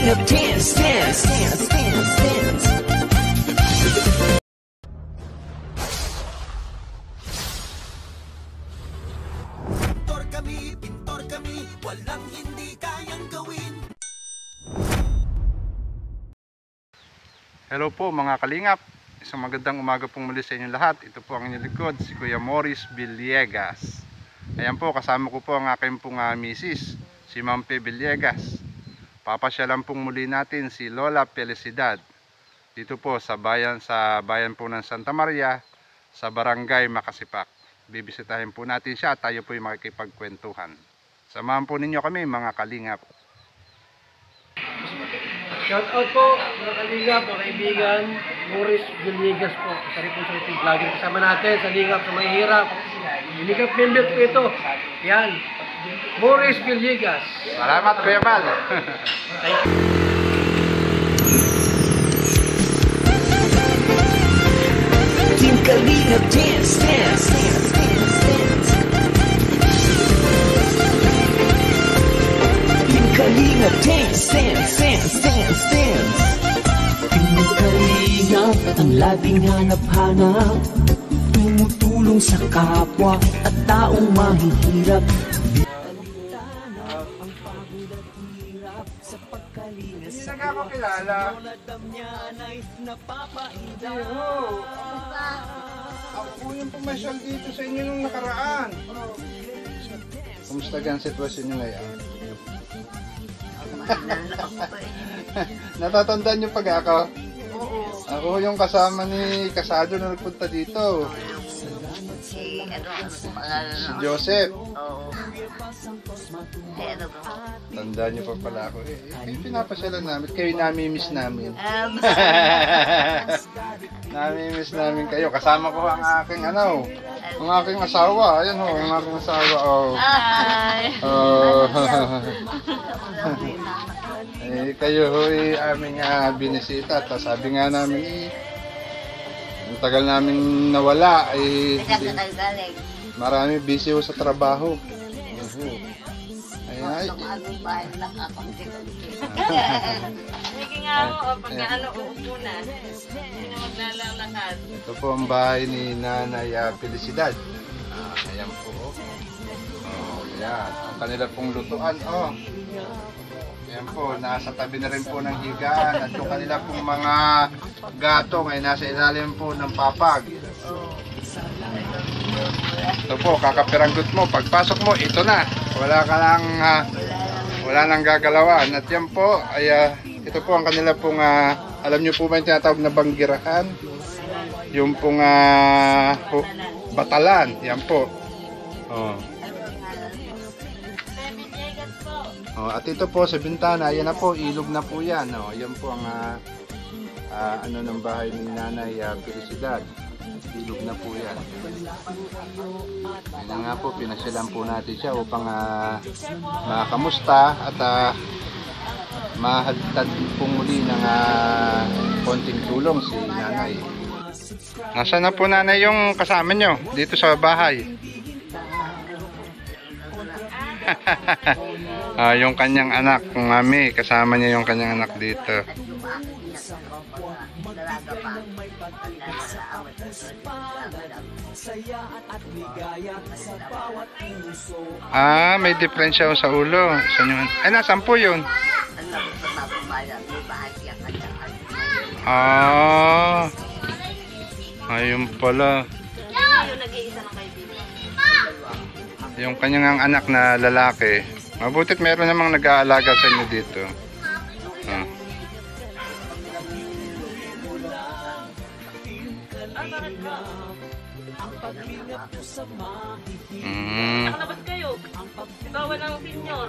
Kalingap dance, dance, dance, dance, dance. Pintor kami, pintor kami, walang hindi kayang gawin. Hello po mga kalingap. Isang magandang umaga pong muli sa inyong lahat. Ito po ang inyong likod, si Kuya Morris Villegas. Ayan po, kasama ko po ang aking pong uh, misis, si Ma'am Pe Villegas. Papasyalan pong muli natin si Lola Felicidad. Dito po sa bayan sa bayan po ng Santa Maria, sa Barangay Makasipak. Bibisitahin po natin siya at tayo po yung makikipagkwentuhan. Samahan po ninyo kami mga kalingap. Shout out po mga kalingap, mga kaibigan, Morris Villegas po. Isa rin po sa ating vlogger kasama natin sa Lingap sa Mahihirap. Lingap member po ito. Yan. Morris Villegas. Salamat Kuya Val! Thank you. Team Kalingap dance, dance, dance, dance, dance. Team Kalingap dance, dance, dance, dance, dance. Team Kalingap ang laging hanap-hanap. Tumutulong sa kapwa at taong mahihirap. Hindi na nga ako kilala. Oo. Ako po yung pumasyal dito sa inyo nung nakaraan. Kumusta ka ang sitwasyon nyo ngayon? Natatandaan niyo pag ako? Ako yung kasama ni Kasado na nagpunta dito. Si, ano, ano po pangalan Si no? Joseph. Oo. Eh, ano po? Tandaan niyo pa pala ako. Eh, eh, pinapasyalan namin. Kayo nami-miss namin. Um, Nami-miss namin kayo. Kasama ko ang aking ano, ang aking asawa. Ayan ho, ang aking asawa. Oh. Hi! Oh. eh, kayo ho eh, aming uh, binisita. Tapos sabi nga namin eh, ang tagal namin nawala eh, ka naggaling? marami busy sa trabaho. Ay, ay, lang akong Sige nga ako, pag ano, uupo na. Hindi na maglalakad. Ito po ang bahay ni Nanay uh, Felicidad. Ah, ayan po. Oh, oh yan. Ang kanila pong lutuan. Oh. Ayan po, nasa tabi na rin po ng higaan. At yung kanila pong mga gatong ay nasa ilalim po ng papag. Ito po, kakapiranggot mo. Pagpasok mo, ito na. Wala ka lang, ah, wala nang gagalawan. At yan po, ay, ah, ito po ang kanila pong, ah, alam niyo po ba yung tinatawag na banggirahan? Yung pong hu- batalan. Yan po. Oh. Oh, at ito po sa bintana, ayan na po, ilog na po yan. Oh, yan po ang ah, ah, ano ng bahay ni Nanay uh, Felicidad. Ilog na po yan. Yan nga po, pinasyalan po natin siya upang uh, makamusta at uh, mahagtad po muli ng ah, konting tulong si Nanay. Nasaan na po nanay yung kasama nyo dito sa bahay? ah, yung kanyang anak, mami, kasama niya yung kanyang anak dito. Ah, may diferensya sa ulo. Sa inyo. Ay, nasaan po yun? Ah, ayun pala. Yung nag-iisa kaibigan. Yung kanyang anak na lalaki. Mabutit meron namang nag-aalaga sa inyo dito. Ah. Mm. Nakalabas kayo. Bawal ang senior.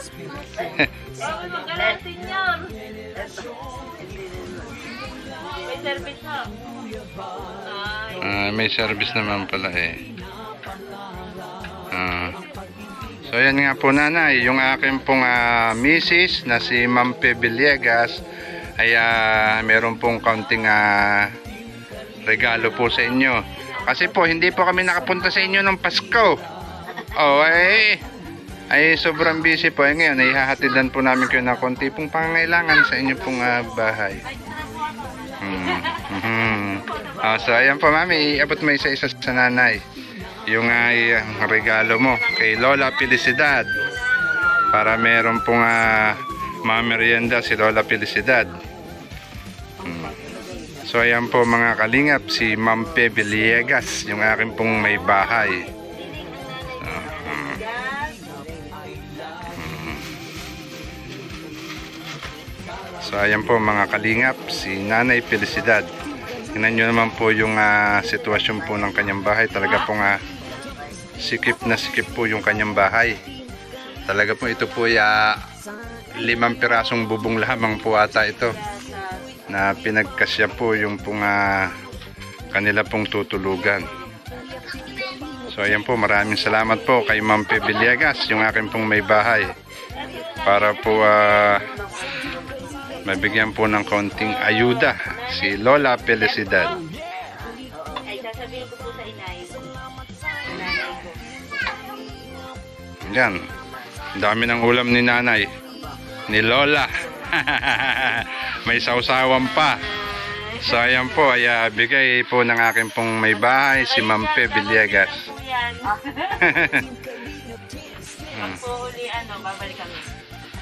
Bawal magkala ang senior. May service ha. Ah, may service naman pala eh. So yan nga po nanay, yung akin pong ah, misis na si Ma'am Pe Villegas ay ah, meron pong kaunting ah, regalo po sa inyo. Kasi po hindi po kami nakapunta sa inyo nung Pasko. Oh, eh ay sobrang busy po. Eh, ngayon, ay hahatidan po namin kayo ng konti pong pangangailangan sa inyo pong ah, bahay. Hmm. Mhm. Ah, so, ayan po, mami. Iabot mo isa-isa sa nanay. Yung ay ang regalo mo kay Lola Felicidad. Para meron pong uh, mamerienda si Lola Felicidad. Hmm. So, ayan po mga kalingap, si Ma'am Pe Villegas, yung akin pong may bahay. So ayan po mga kalingap, si Nanay Felicidad. Tingnan nyo naman po yung ah, sitwasyon po ng kanyang bahay. Talaga pong ah, sikip na sikip po yung kanyang bahay. Talaga po ito po ah, limang pirasong bubong lamang po ata ito. Na pinagkasya po yung pong ah, kanila pong tutulugan. So ayan po, maraming salamat po kay Ma'am Pe Villegas, yung akin pong may bahay. Para po ah, mabigyan po ng konting ayuda si Lola Felicidad. Yan. Dami ng ulam ni nanay. Ni Lola. may sausawan pa. So ayan po, ay ah, bigay po ng akin pong may bahay si Ma'am Pe Villegas. Pag po uli, ano, babalik kami.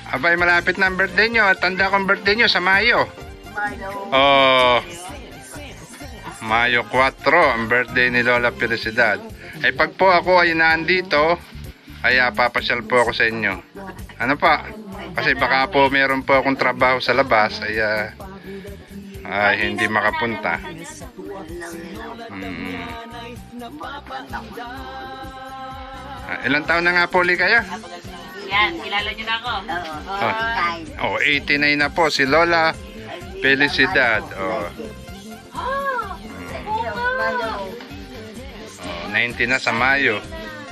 Abay, malapit na ang birthday nyo. Tanda kong birthday nyo sa Mayo. Mayo. Oh, Mayo 4, ang birthday ni Lola Felicidad. Ay pag po ako ay naandito, ay ah, papasyal po ako sa inyo. Ano pa? Kasi baka po meron po akong trabaho sa labas, ay, ah, ay hindi makapunta. Mm. Ah, ilang taon na nga po ulit kayo? Yan, kilala niyo na ako. Oo. Oh, 89 na po si Lola Felicidad. Oh, Mayo. oh 90 na sa Mayo.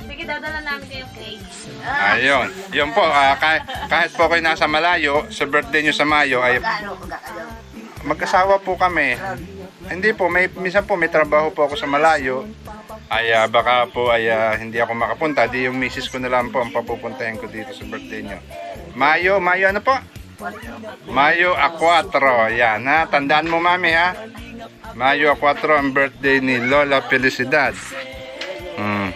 Sige, dadala namin kayong cake. Ayun. Yun po, ah, kahit, kahit po kayo nasa malayo, sa birthday nyo sa Mayo, ay magkasawa po kami. Hindi po, may, minsan po may trabaho po ako sa malayo. Ay ah, baka po ay ah, hindi ako makapunta. Di yung misis ko na lang po ang papupuntahin ko dito sa birthday nyo. Mayo, Mayo ano po? Mayo a 4. Yan ha, tandaan mo mami ha. Mayo a 4 ang birthday ni Lola Felicidad. Mm.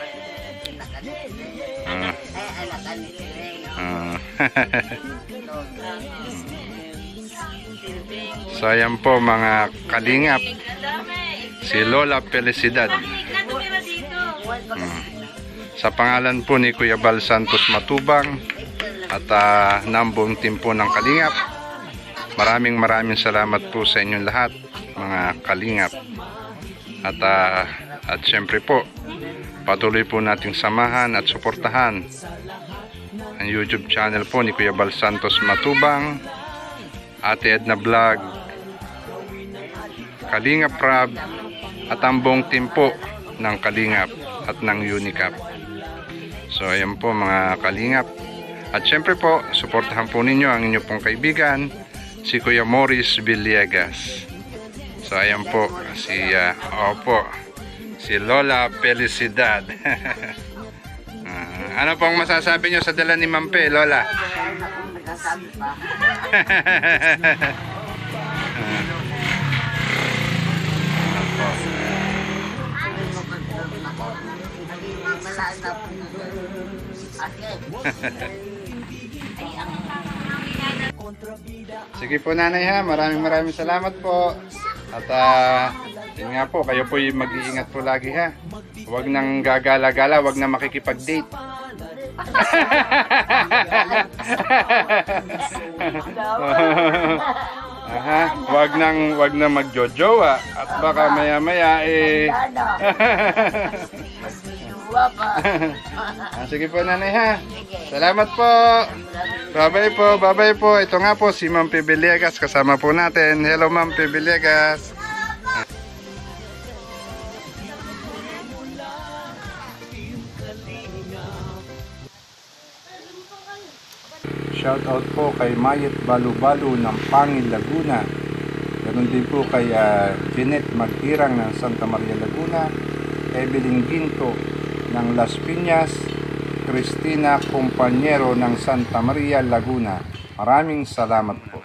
Ah. so ayan po mga kalingap si Lola Felicidad sa pangalan po ni Kuya Bal Santos Matubang at uh, ng buong team ng kalingap maraming maraming salamat po sa inyong lahat mga kalingap. At ah, at syempre po patuloy po nating samahan at suportahan ang YouTube channel po ni Kuya Bal Santos Matubang Ate Edna Vlog Kalingap Rab at ang buong team ng Kalingap at ng Unicap. So ayan po mga Kalingap. At syempre po suportahan po ninyo ang inyo pong kaibigan si Kuya Morris Villegas. So ayan po si ah, opo si Lola Felicidad. Ah, ano pong masasabi nyo sa dala ni Mampe, Lola? Ano Wala na. Akin. Sige po nanay ha, maraming maraming salamat po. At ah, yun nga po, kayo po mag-iingat po lagi ha. Huwag nang gagala-gala, huwag na makikipag-date. Aha, wag nang wag na magjojowa at baka maya-maya eh Luwa pa. Ah, sige po nanay ha. Salamat po. Bye-bye po, bye-bye po. Ito nga po si Ma'am Pibillegas kasama po natin. Hello Ma'am Pibillegas. Shout out po kay Mayet Balu-Balu ng Pangil, Laguna. Ganon din po kay ah, Jeanette Magtirang ng Santa Maria, Laguna. Evelyn Ginto ng Las Piñas. Cristina Compañero ng Santa Maria, Laguna. Maraming salamat po.